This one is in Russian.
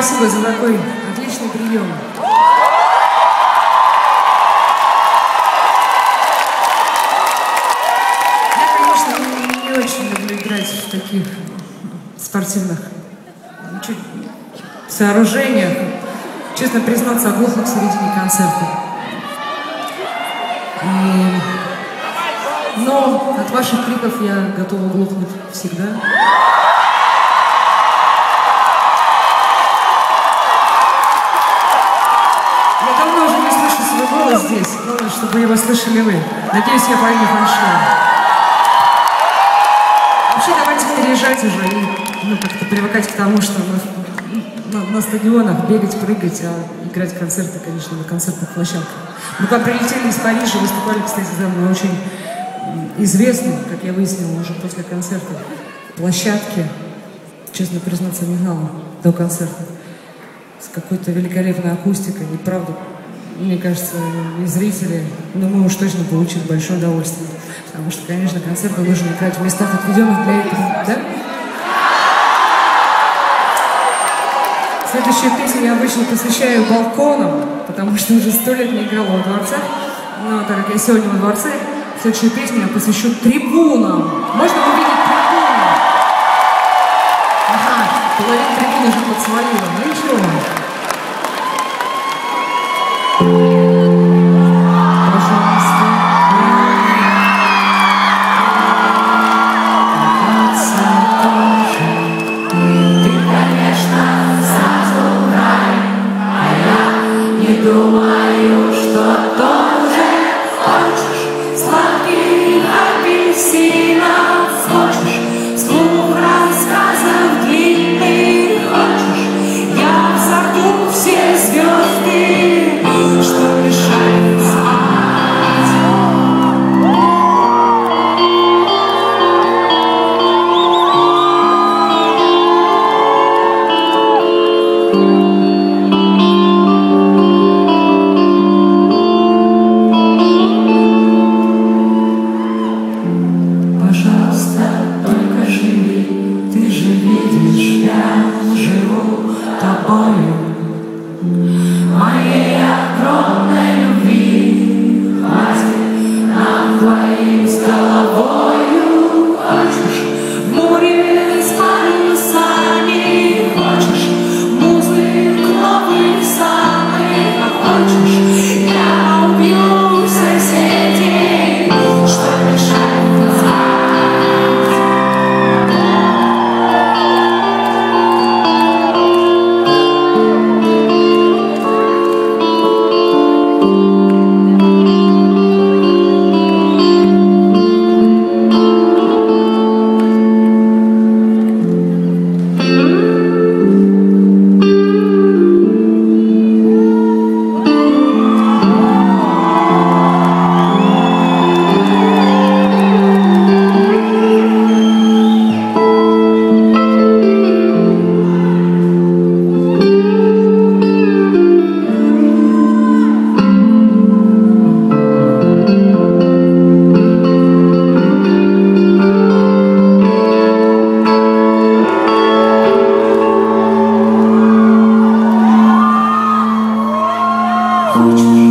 спасибо за такой отличный прием. Я, конечно, не, очень люблю играть в таких спортивных чуть, сооружениях. Честно признаться, оглохла в середине концерта. И... Но от ваших криков я готова глохнуть всегда. Голос здесь. Главное, чтобы его слышали вы. Надеюсь, я пою не. Вообще, давайте переезжать уже и ну, как-то привыкать к тому, что на, на, на стадионах бегать, прыгать, а играть концерты, конечно, на концертных площадках. Мы когда прилетели из Парижа, выступали, кстати, там очень известной, как я выяснила уже после концерта, площадке. Честно признаться, не знала до концерта с какой-то великолепной акустикой. И правда, мне кажется, и зрители, ну мы уж точно получили большое удовольствие. Потому что, конечно, концерты нужно играть в местах, отведенных для этого, да? Следующую песню я обычно посвящаю балконам, потому что уже сто лет не играла во дворце. Но так как я сегодня во дворце, следующую песню я посвящу трибунам. Можно увидеть трибуны? Ага, половина трибуны уже подсвалила. Ну. Ouch.